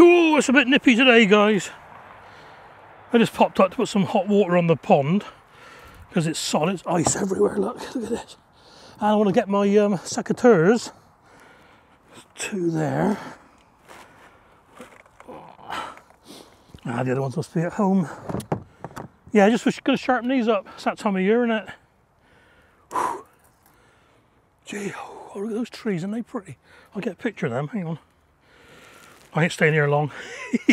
Cool, it's a bit nippy today, guys. I just popped up to put some hot water on the pond because it's solid, it's ice everywhere. Look, look at this. And I want to get my um, secateurs to there. Ah, the other one's to be at home. Yeah, I just was going to sharpen these up. It's that time of year, isn't it? Whew. Gee, oh, look at those trees, aren't they pretty? I'll get a picture of them, hang on. I ain't staying here long.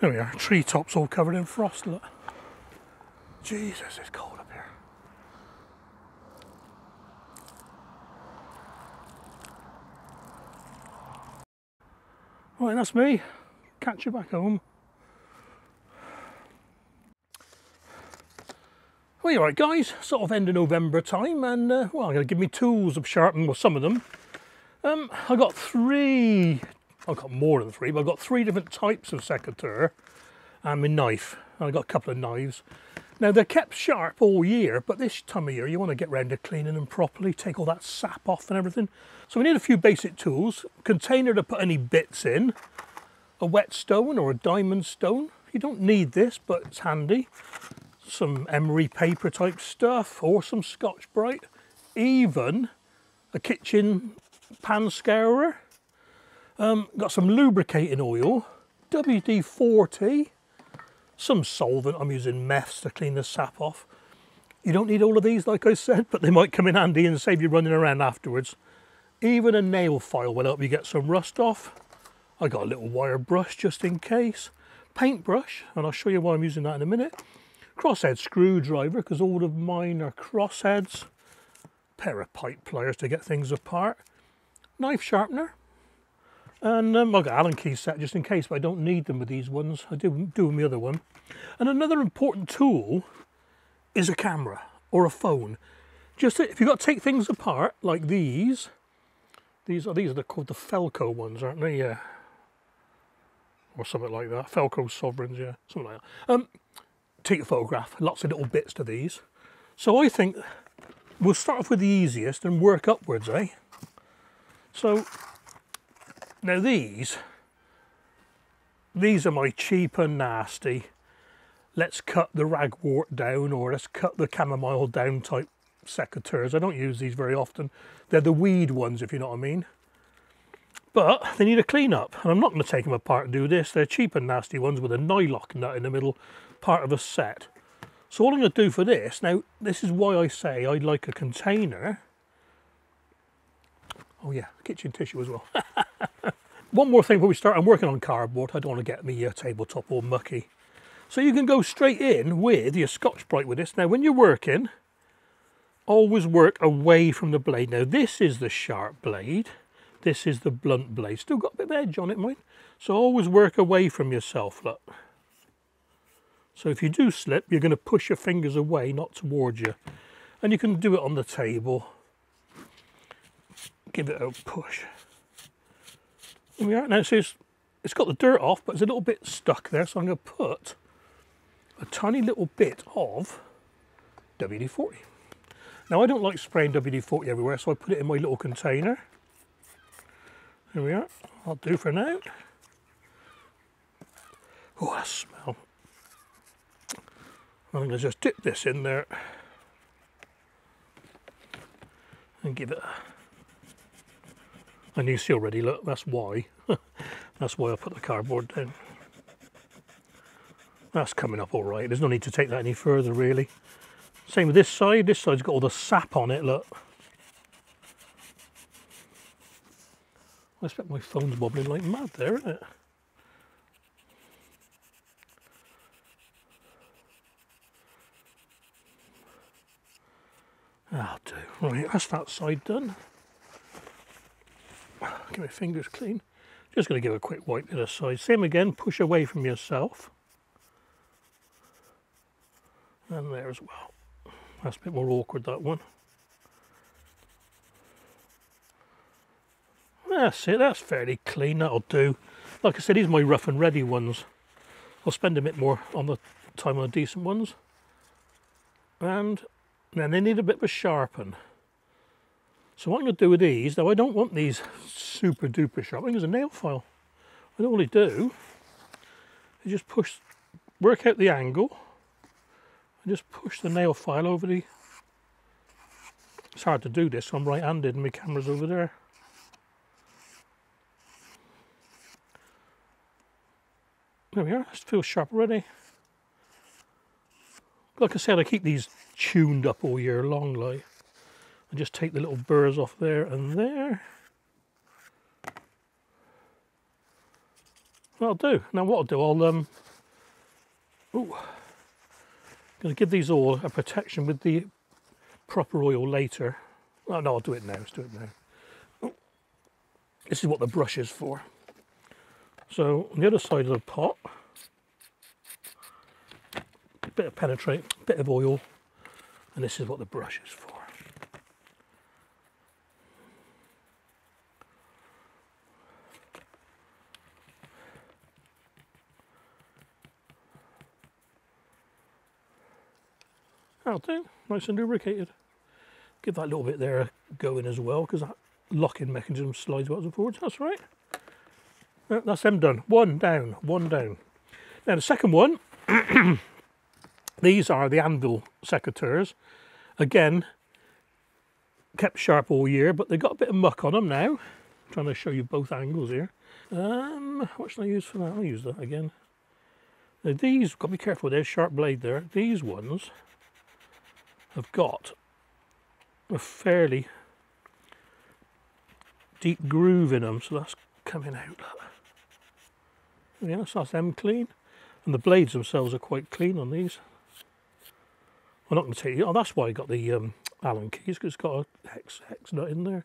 there we are, treetops all covered in frost, look. Jesus, it's cold up here. Right, that's me. Catch you back home. Well, you're right, guys. Sort of end of November time, and uh, well, I'm going to give me tools of sharpening, well, some of them. Um, I got three. I've got more than three, but I've got three different types of secateur, and my knife. I've got a couple of knives. Now they're kept sharp all year, but this time of year you want to get round to cleaning them properly, take all that sap off and everything. So we need a few basic tools, container to put any bits in, a whetstone or a diamond stone. You don't need this, but it's handy. Some emery paper type stuff or some Scotch-Brite, even a kitchen pan scourer. Um, got some lubricating oil, WD-40, some solvent, I'm using meths to clean the sap off. You don't need all of these, like I said, but they might come in handy and save you running around afterwards. Even a nail file will help you get some rust off. I got a little wire brush just in case. Paintbrush, and I'll show you why I'm using that in a minute. Crosshead screwdriver, because all of mine are crossheads. Pair of pipe pliers to get things apart. Knife sharpener, and um, I've got Allen key set just in case, but I don't need them with these ones. I do do with the other one. And another important tool is a camera or a phone. Just if you've got to take things apart like these, these are these are the, called the Felco ones, aren't they? Yeah, or something like that. Felco Sovereigns, yeah, something like that. Um, take a photograph. Lots of little bits to these. So I think we'll start off with the easiest and work upwards, eh? So now these, these are my cheap and nasty, let's cut the ragwort down or let's cut the chamomile down type secateurs. I don't use these very often. They're the weed ones, if you know what I mean. But they need a clean up, and I'm not going to take them apart and do this. They're cheap and nasty ones with a nylock nut in the middle, part of a set. So all I'm going to do for this, now this is why I say I'd like a container. Oh yeah, kitchen tissue as well. One more thing before we start, I'm working on cardboard. I don't want to get me uh, tabletop all mucky. So you can go straight in with your Scotch-Brite with this. Now when you're working, always work away from the blade. Now this is the sharp blade. This is the blunt blade. Still got a bit of edge on it, mind. So always work away from yourself, look. So if you do slip, you're going to push your fingers away, not towards you. And you can do it on the table. Give it a push. There we are. Now, so it's, it's got the dirt off, but it's a little bit stuck there. So I'm going to put a tiny little bit of WD-40. Now, I don't like spraying WD-40 everywhere, so I put it in my little container. There we are. I'll do for now. Oh, that smell. I'm going to just dip this in there and give it a and you see already, look, that's why. that's why I put the cardboard down. That's coming up all right. There's no need to take that any further, really. Same with this side. This side's got all the sap on it, look. I expect my phone's wobbling like mad there, isn't it? That'll do. Right, that's that side done get my fingers clean. Just going to give a quick wipe to the side. Same again, push away from yourself. And there as well. That's a bit more awkward, that one. That's it, that's fairly clean, that'll do. Like I said, these are my rough and ready ones. I'll spend a bit more on the time on the decent ones. And then they need a bit of a sharpen. So what I'm going to do with these, though I don't want these super duper sharp, I think there's a nail file. And all you do is just push, work out the angle, and just push the nail file over the. It's hard to do this, so I'm right-handed and my camera's over there. There we are, it feels sharp already. Like I said, I keep these tuned up all year long, like. I just take the little burrs off there and there. That'll do. Now what I'll do, I'll um, ooh, gonna give these all a protection with the proper oil later. Oh no, I'll do it now. Let's do it now. This is what the brush is for. So on the other side of the pot, a bit of penetrate, a bit of oil, and this is what the brush is for. That'll do, nice and lubricated. Give that little bit there going as well, because that locking mechanism slides backwards and forwards, that's right. That's them done. One down, one down. Now the second one, these are the anvil secateurs. Again, kept sharp all year, but they've got a bit of muck on them now. I'm trying to show you both angles here. Um, what should I use for that? I'll use that again. Now these, got to be careful, there's sharp blade there. These ones have got a fairly deep groove in them, so that's coming out. Yeah, so that's them clean. And the blades themselves are quite clean on these. I'm not going to tell you, oh, that's why I got the um, Allen keys, because it's got a hex, hex nut in there.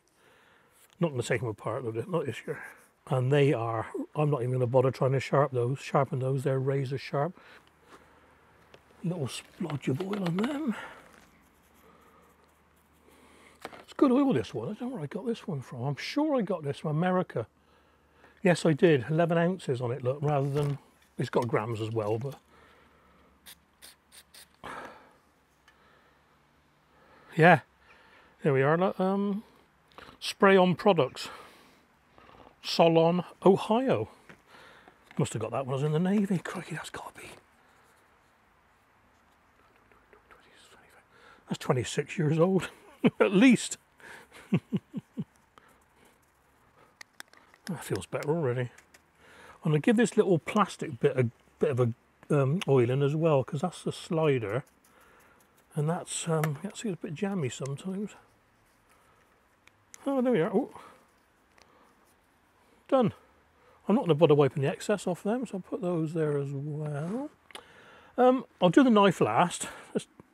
Not going to take them apart, not this year. And they are, I'm not even going to bother trying to sharp those, sharpen those, they're razor sharp. Little splodge of oil on them. It's good oil, this one. I don't know where I got this one from. I'm sure I got this from America. Yes, I did. 11 ounces on it, look, rather than... It's got grams as well, but... Yeah. There we are. Look, um, spray on products. Solon, Ohio. Must have got that when I was in the Navy. Crikey, that's got to be... That's 26 years old. at least. That feels better already. I'm going to give this little plastic bit a bit of a um, oiling as well because that's the slider and that's um, it's a bit jammy sometimes. Oh, there we are. Oh. Done. I'm not going to bother wiping the excess off them, so I'll put those there as well. Um, I'll do the knife last.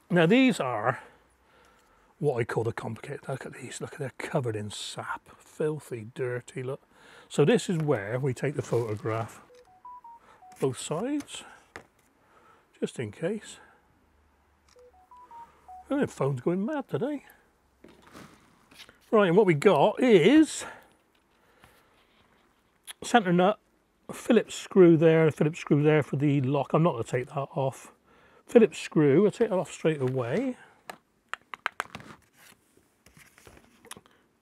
Now these are what I call the complicated. Look at these, look, at they're covered in sap, filthy, dirty, look. So this is where we take the photograph, both sides, just in case. And the phone's going mad today. Right, and what we got is centre nut, Phillips screw there, Phillips screw there for the lock. I'm not going to take that off. Phillips screw, I'll take that off straight away.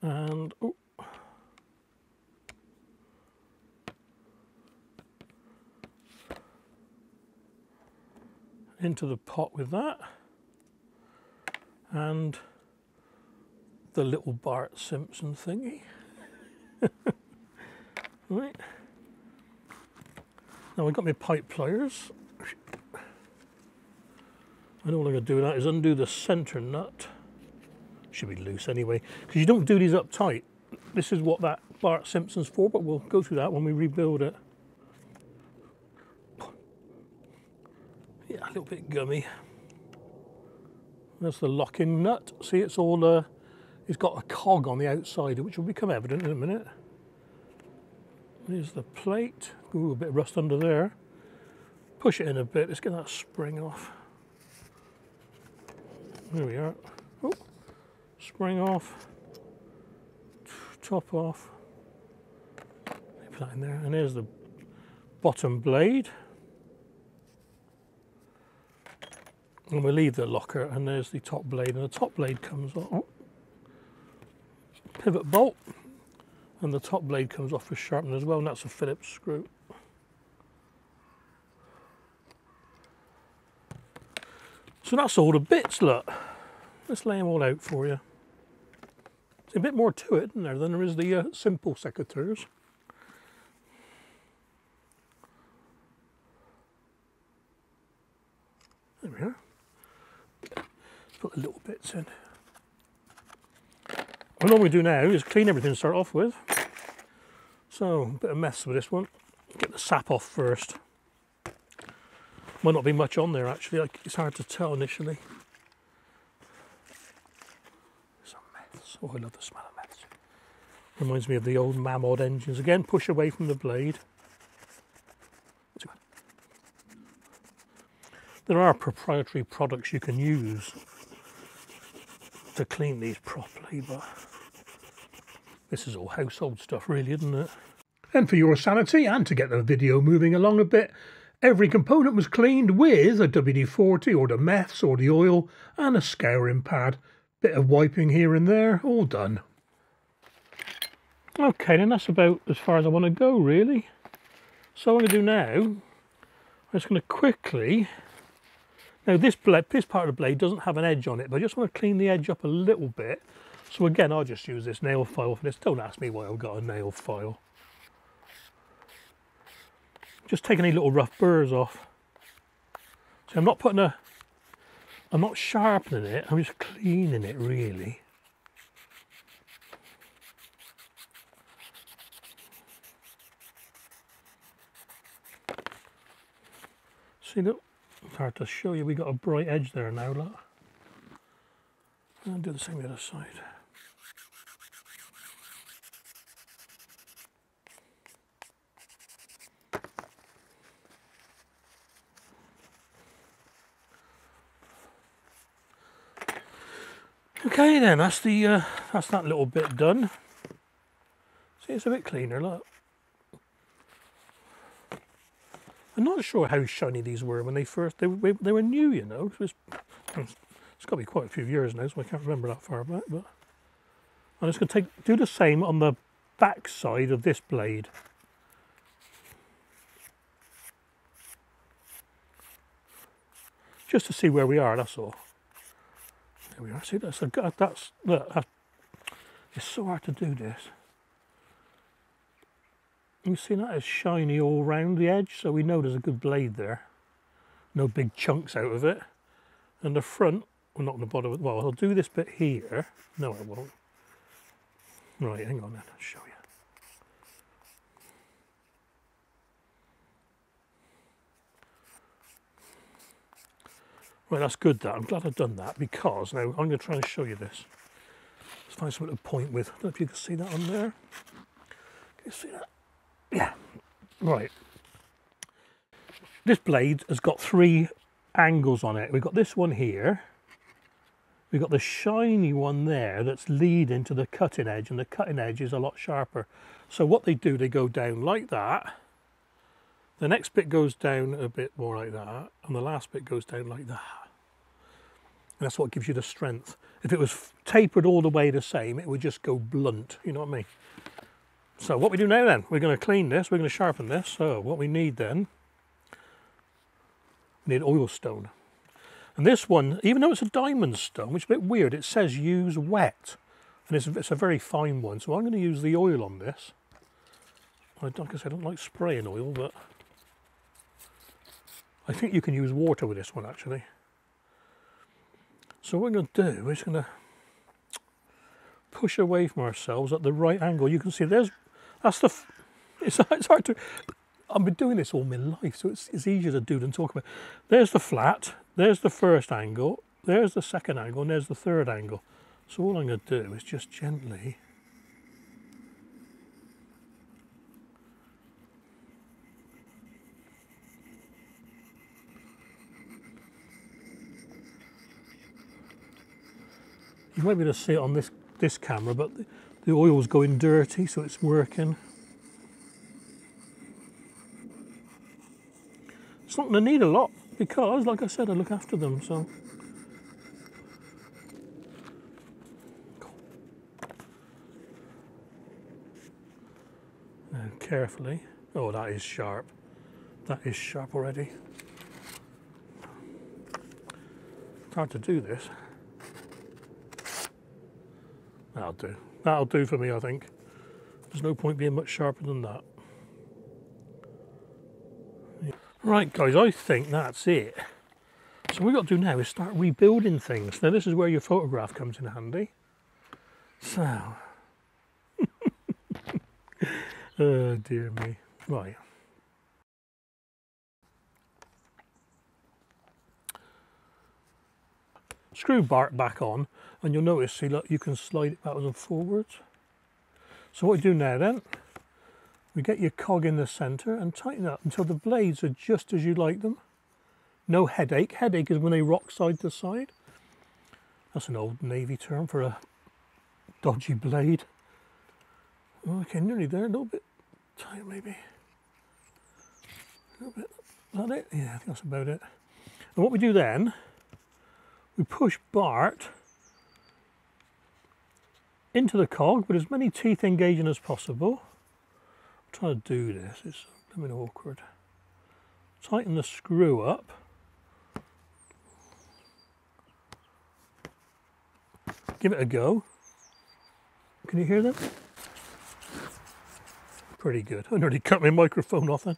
And oh, into the pot with that and the little Bart Simpson thingy. right. Now I've got my pipe pliers. And all I'm going to do now is undo the centre nut should be loose anyway, because you don't do these up tight. This is what that Bart Simpson's for, but we'll go through that when we rebuild it. Yeah, a little bit gummy. That's the locking nut. See, it's all, uh, it's got a cog on the outside, which will become evident in a minute. Here's the plate. Ooh, a bit of rust under there. Push it in a bit. Let's get that spring off. There we are. Oh spring off, top off, put that in there, and there's the bottom blade. And we leave the locker, and there's the top blade, and the top blade comes off. Pivot bolt, and the top blade comes off with sharpener as well, and that's a Phillips screw. So that's all the bits, look. Let's lay them all out for you. A bit more to it, there, than there is the uh, simple secateurs. There we are. Put the little bits in. What I normally do now is clean everything to start off with. So, a bit of meths with this one. Get the sap off first. Might not be much on there actually, it's hard to tell initially. Some mess. Oh, I love the smell of meths. Reminds me of the old Mamod engines. Again, push away from the blade. There are proprietary products you can use to clean these properly, but this is all household stuff really, isn't it? And for your sanity and to get the video moving along a bit, every component was cleaned with a WD-40 or the meths or the oil and a scouring pad. Bit of wiping here and there, all done. Okay, then that's about as far as I want to go really. So what I'm going to do now, I'm just going to quickly now this, blade, this part of the blade doesn't have an edge on it, but I just want to clean the edge up a little bit. So again, I'll just use this nail file for this. Don't ask me why I've got a nail file. Just take any little rough burrs off. So I'm not putting a, I'm not sharpening it, I'm just cleaning it really. See, look, it's hard to show you. We got a bright edge there now, look. And do the same the other side. Okay then, that's the uh, that's that little bit done. See, it's a bit cleaner. Look. I'm not sure how shiny these were when they first they they were new, you know. It's got to be quite a few years now, so I can't remember that far back. But I'm just going to take do the same on the back side of this blade. Just to see where we are. That's all. There we are. See, that's a, good. that's look. It's so hard to do this. You see that is shiny all round the edge, so we know there's a good blade there. No big chunks out of it. And the front, well not the bottom, well I'll do this bit here. No I won't. Right, hang on then, I'll show you. Right, that's good that. I'm glad I've done that because now I'm going to try and show you this. Let's find something to point with. I don't know if you can see that on there. Can you see that? Yeah, right. This blade has got three angles on it. We've got this one here. We've got the shiny one there that's leading to the cutting edge and the cutting edge is a lot sharper. So what they do, they go down like that. The next bit goes down a bit more like that and the last bit goes down like that. And that's what gives you the strength. If it was tapered all the way the same, it would just go blunt, you know what I mean? So what we do now then, we're going to clean this, we're going to sharpen this. So what we need then, we need oil stone. And this one, even though it's a diamond stone, which is a bit weird, it says use wet. And it's a, it's a very fine one, so I'm going to use the oil on this. Like I don't, I don't like spraying oil, but I think you can use water with this one actually. So what we're going to do is going to push away from ourselves at the right angle. You can see there's that's the. It's, it's hard to. I've been doing this all my life, so it's, it's easier to do than talk about. There's the flat, there's the first angle, there's the second angle, and there's the third angle. So all I'm going to do is just gently You might be able to see it on this, this camera, but the, oil's going dirty, so it's working. It's not going to need a lot because, like I said, I look after them, so. Carefully. Oh, that is sharp. That is sharp already. Hard to do this. That'll do. That'll do for me, I think. There's no point being much sharper than that. Right, guys, I think that's it. So what we've got to do now is start rebuilding things. Now, this is where your photograph comes in handy. So. oh, dear me. Right. Screw Bart back on, and you'll notice, see, look, you can slide it backwards and forwards. So what we do now then, we get your cog in the centre and tighten up until the blades are just as you like them. No headache. Headache is when they rock side to side. That's an old Navy term for a dodgy blade. Oh, okay, nearly there. A little bit tight, maybe. A little bit. Is that it? Yeah, I think that's about it. And what we do then, we push Bart into the cog with as many teeth engaging as possible. I'm trying to do this, it's a bit awkward. Tighten the screw up. Give it a go. Can you hear that? Pretty good. I nearly cut my microphone off then.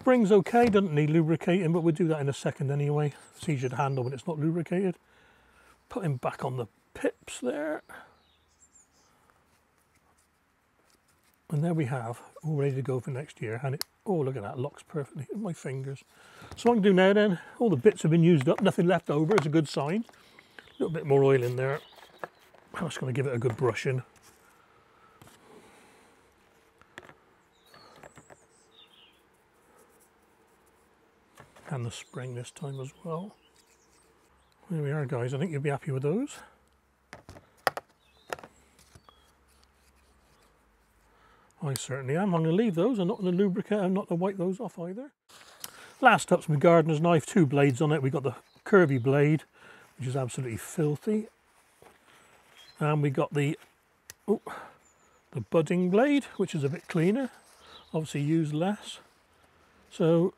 Spring's okay, doesn't need lubricating, but we'll do that in a second anyway. It's easier to handle when it's not lubricated. Put him back on the pips there. And there we have, all ready to go for next year. And it, oh, look at that, locks perfectly in my fingers. So what I can do now then, all the bits have been used up, nothing left over it's a good sign. A little bit more oil in there. I'm just going to give it a good brushing. The spring this time as well. There we are guys, I think you'll be happy with those. I certainly am. I'm going to leave those. I'm not going to lubricate. I'm not going to wipe those off either. Last up's my gardener's knife. Two blades on it. We've got the curvy blade, which is absolutely filthy. And we got the oh, the budding blade, which is a bit cleaner. Obviously used less. So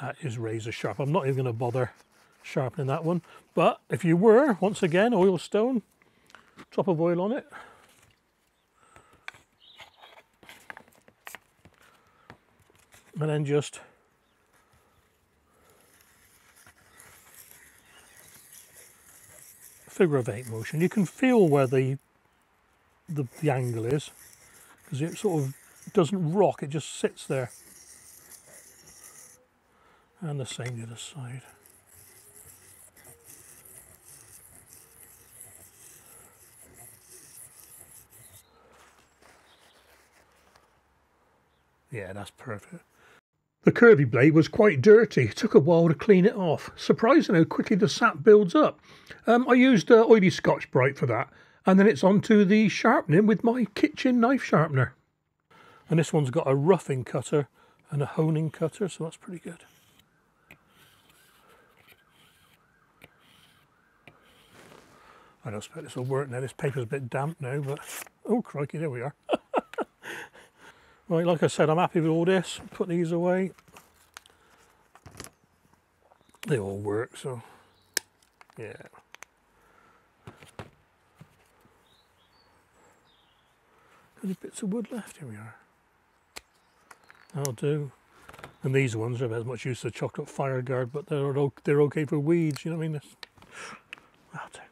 that is razor sharp. I'm not even going to bother sharpening that one. But if you were, once again, oil stone, drop of oil on it. and then just figure of eight motion. You can feel where the the, the angle is because it sort of doesn't rock, it just sits there. And the same the other side. Yeah, that's perfect. The curvy blade was quite dirty. It took a while to clean it off. Surprising how quickly the sap builds up. Um, I used uh, oily Scotch-Brite for that. And then it's onto the sharpening with my kitchen knife sharpener. And this one's got a roughing cutter and a honing cutter, so that's pretty good. I don't expect this will work now. This paper's a bit damp now, but... Oh, crikey, there we are. Right, like I said, I'm happy with all this. Put these away. They all work, so yeah. Any bits of wood left? Here we are. That'll do. And these ones are about as much use as a chocolate fire guard, but they're they're okay for weeds. You know what I mean? That'll do.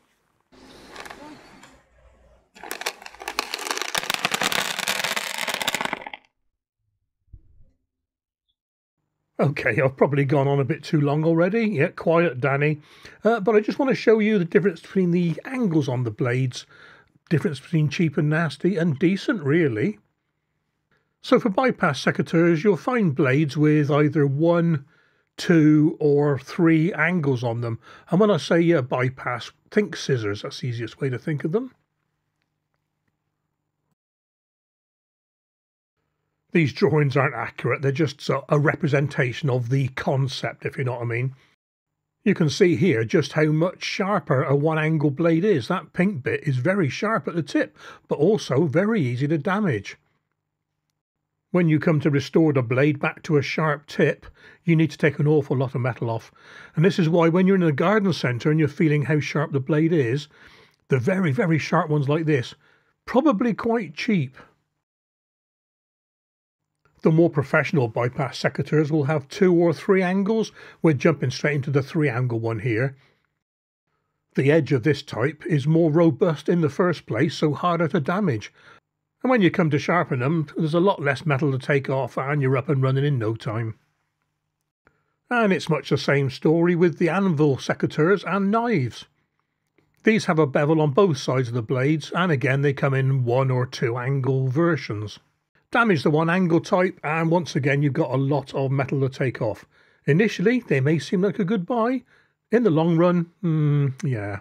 Okay, I've probably gone on a bit too long already. Yeah, quiet, Danny. Uh, but I just want to show you the difference between the angles on the blades. Difference between cheap and nasty and decent, really. So for bypass secateurs, you'll find blades with either one, two or three angles on them. And when I say yeah, bypass, think scissors. That's the easiest way to think of them. These drawings aren't accurate. They're just a representation of the concept, if you know what I mean. You can see here just how much sharper a one angle blade is. That pink bit is very sharp at the tip, but also very easy to damage. When you come to restore the blade back to a sharp tip, you need to take an awful lot of metal off. And this is why when you're in a garden centre and you're feeling how sharp the blade is, the very, very sharp ones like this, probably quite cheap. The more professional bypass secateurs will have two or three angles. We're jumping straight into the three angle one here. The edge of this type is more robust in the first place, so harder to damage. And when you come to sharpen them, there's a lot less metal to take off and you're up and running in no time. And it's much the same story with the anvil secateurs and knives. These have a bevel on both sides of the blades and again they come in one or two angle versions. Damage the one angle type and once again you've got a lot of metal to take off. Initially they may seem like a good buy, in the long run, hmm, yeah.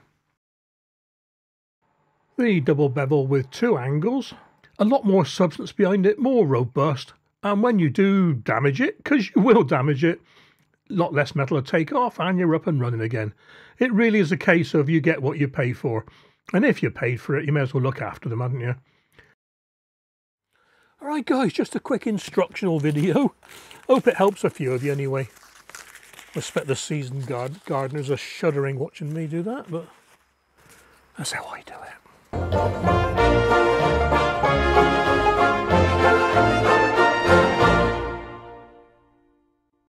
The double bevel with two angles, a lot more substance behind it, more robust, and when you do damage it, because you will damage it, a lot less metal to take off and you're up and running again. It really is a case of you get what you pay for. And if you paid for it, you may as well look after them, hadn't you? Alright guys, just a quick instructional video. Hope it helps a few of you anyway. I expect the seasoned gard gardeners are shuddering watching me do that, but that's how I do it.